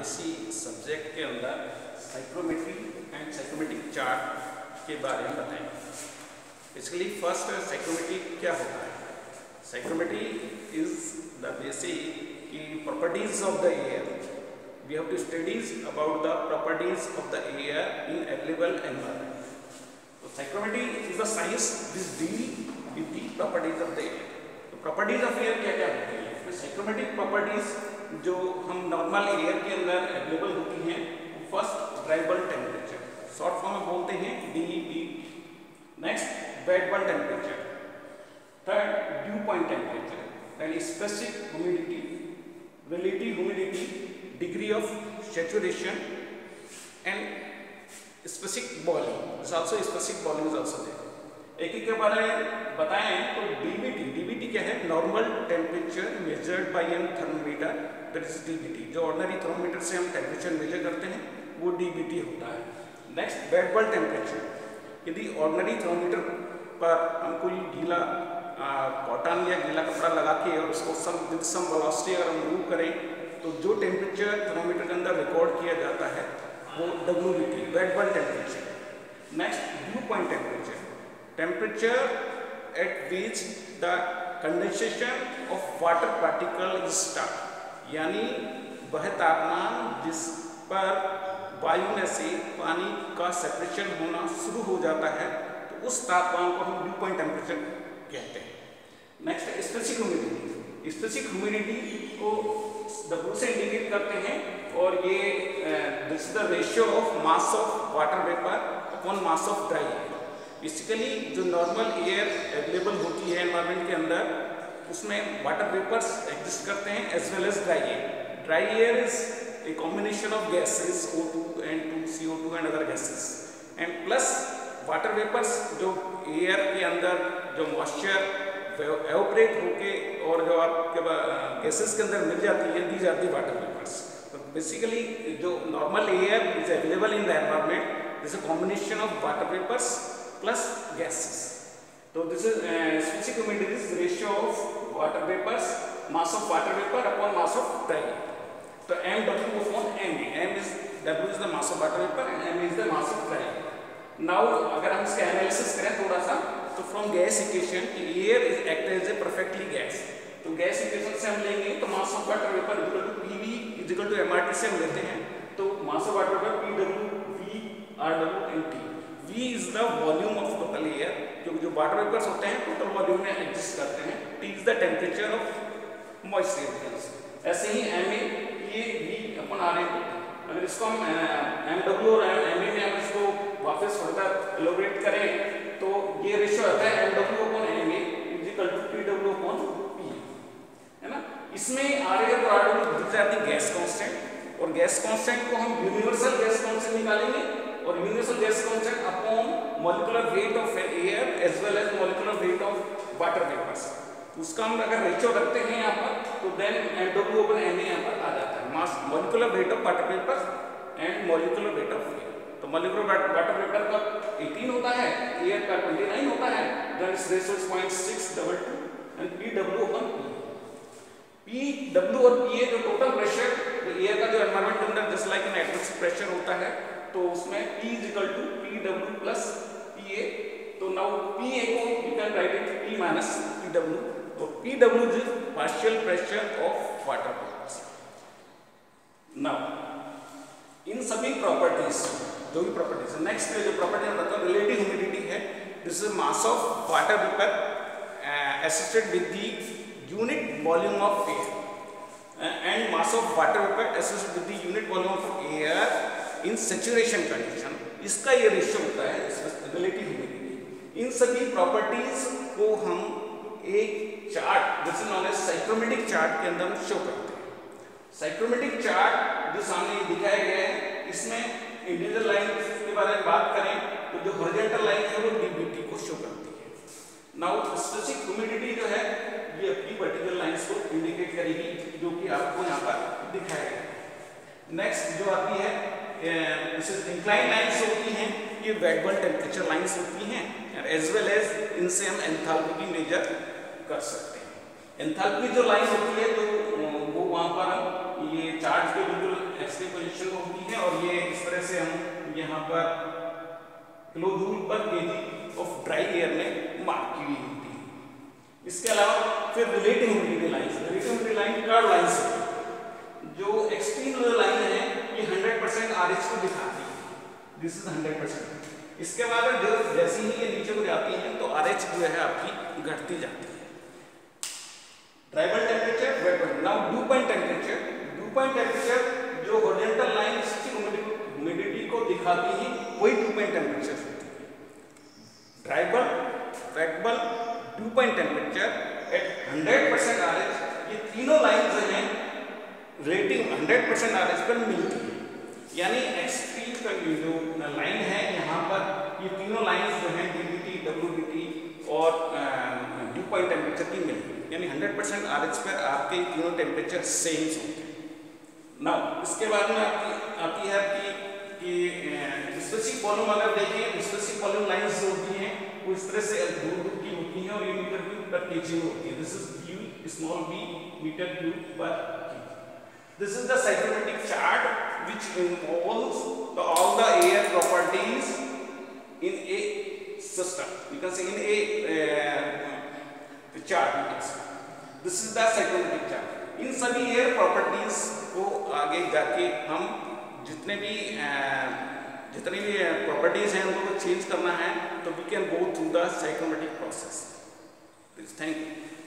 इसी सब्जेक्ट के अंदर साइक्रोमेट्री एंड साइक्रोमेटिक चार्ट के बारे में बताएँगे बेसिकली फ़र्स्ट साइक्रोमेट्री क्या होता है? Psychrometry is the basic properties of the air we have to studies about the properties of the air in available environment psychrometry is the science this deal with the properties of the air properties of air क्या क्या होती है? Psychrometric properties जो हम normal air के अंदर available होती हैं फ़र्स्ट ड्राइवल टेम्परेचर शॉर्ट फॉर्म में बोलते हैं D B next wet bulb temperature third dew point temperature and specific humidity relative humidity degree of saturation and specific volume also specific volume also देखें एक एक के बारे में बताएँ तो डीबीटी डीबीटी क्या है? Normal temperature measured by an thermometer that is DBT जो ऑर्डिनरी थर्मोमीटर से हम टेम्परेचर मेजर करते हैं, वो डीबीटी होता है। नेक्स्ट बेड टेम्परेचर यदि ऑर्डिनरी थर्मोमीटर पर हम कोई गीला कॉटन या गीला कपड़ा लगा के और उसको सम विद सम वेलोसिटी अगर हम मूव करें तो जो टेम्परेचर थर्मोमीटर के अंदर रिकॉर्ड किया जाता है, वो W B T bulb temperature next dew point temperature temperature at which the condensation of water particle is start यानी वह तापमान जिस पर वायु में से पानी का सेपरेशन होना शुरू हो जाता है तो उस तापमान को हम ड्यू पॉइंट टेम्परेचर कहते हैं। Next specific humidity specific humidity को डब्ल्यू से इंडिकेट करते हैं और ये this the ratio of mass of water vapour upon mass of dry air basically जो नॉर्मल एयर अवेलेबल होती है एनवायरमेंट के अंदर, उसमें वाटर वेपर्स एग्जिस्ट करते हैं as well as dry air dry air is a combination of gases O2 N2 CO2 and other gases and plus water vapours जो air के अंदर, जो मॉइस्चर एवोपरेट होके और जो आपके गैसेस के अंदर मिल जाती है, दी जाती है वाटर वेपर्स तो बेसिकली जो normal air is available in the environment this a combination of water vapours plus gases तो this is specific humidity is ratio of water vapours mass of water vapour upon mass of dry तो M W upon M M is W is the mass of water vapour and M is the mass of dry now अगर हम इसका analysis करें थोड़ा सा तो from gas equation air is act as a perfectly gas तो gas equation से हम लेंगे तो mass of water vapour equal to PV equal to MRT से हम लेते हैं. तो mass of water vapour P W V R W N T V is the volume of total air क्योंकि जो वाटर वेपर्स होते हैं टोटल वॉल्यूम में एग्जिस्ट करते हैं T is the temperature of moist air ऐसे ही एम ए ये वी अपन आर अगर इसको हम एम डब्ल्यू और एम ए में हम इसको वापस फर्दर एलोबरेट करें तो ये रेशियो आता है M W upon M is equal to P W upon P है ना? इसमें आर ए और आर डब्ल्यू दिख जाती है गैस कांस्टेंट और गैस कांस्टेंट को हम यूनिवर्सल गैस कांस्टेंट निकालेंगे, और universal gas constant upon molecular weight of air as well as molecular weight of water vapours उसका हम अगर रेशियो रखते हैं यहाँ पर तो then M W upon M A यहाँ पर आ जाता है। Mass molecular weight of water vapours and molecular weight of air तो मॉलिक्यूलर वाटर वेपर का 18 होता है एयर का 29 होता है देन इस ratio is 0.622 and PW upon P PW और पीए जो टोटल प्रेशर जो एयर का जो एनवायरनमेंट के अंदर just like an atmospheric pressure होता है तो उसमें P is equal to PW plus PA तो नाउ पीए को you can write it P minus PW तो PW is partial pressure of water vapours now इन सभी प्रॉपर्टीज़ जो भी प्रॉपर्टीज़ नेक्स्ट जो प्रॉपर्टी हूँ रिलेटिव ह्यूमिडिटी है this is mass of water vapour assisted with the unit volume of air and mass of water vapour assisted with the unit volume of air in saturation condition इसका ये ratio होता है relative humidity in सभी properties को हम एक chart जिसे known as psychrometric chart के अंदर हम शो करते हैं। साइक्रोमेटिक चार्ट जो सामने दिखाया गया है, इसमें इंडिविजुअल लाइन के बारे में बात करें तो जो हॉरिजॉन्टल लाइन है, वो डीबीटी को शो करती है। नाउ स्पेसिफिक ह्यूमिडिटी जो है, ये अपनी वर्टिकल लाइंस को इंडिकेट करेगी, जो कि आपको यहाँ पर दिखाया गया नेक्स्ट जो आती है इंक्लाइन लाइंस होती हैं, ये वेटबल टेम्परेचर लाइंस होती हैं एज वेल एज इनसे हम एंथैल्पी की मेजर कर सकते हैं। एंथैल्पी जो लाइन होती है जो वो वहाँ पर ये चार्ज के बिल्कुल एक्सट्रीम तरह से हम यहाँ पर किलोजूल पर केजी ऑफ़ ड्राई एयर में मार्क की हुई होती है। इसके अलावा फिर relative humidity line relative humidity line curve line जो एक्सट्रीम लाइन है ये 100 को दिखाती है। दिस इज़ 100 परसेंट इसके बाद जो जैसे ही ये नीचे को जाती है तो आर एच जो है आपकी घटती जाती है। Dry bulb temperature wet now dew point temperature dew point temperature जो हॉरिजॉन्टल लाइन ह्यूमिडिटी को दिखाती है, वही dew point temperature dry bulb wet bulb dew point temperature at 100 percent R ये तीनों लाइन जो हैं रेटिंग 100 परसेंट आर पर मिलती है। यानी एक्सट्रीम का जो लाइन है यहाँ पर, ये तीनों लाइन जो हैं डीबीटी डब्ल्यूबीटी और ड्यू पॉइंट टेम्परेचर की मिलती है। यानी 100 परसेंट आर पर आपके तीनों टेम्परेचर सेम होते हैं। नाउ इसके बाद में आपकी, आती है आपकी कि स्पेसिफिक वॉल्यूम अगर देखें स्पेसिफिक वॉल्यूम लाइंस जो होती हैं, वो इस तरह से दूर दूर की होती हैं और ये मीटर क्यूब पर केजी में होती है। This is view small B metre cube पर This is the cytometric chart which involves the, all the air properties in a system. You can say in a uh, chart. You. This is the cytometric chart. इन सभी air properties को आगे जाके हम जितने भी जितनी भी प्रॉपर्टीज़ हैं उनको चेंज करना है तो we can go through the psychrometric process thank you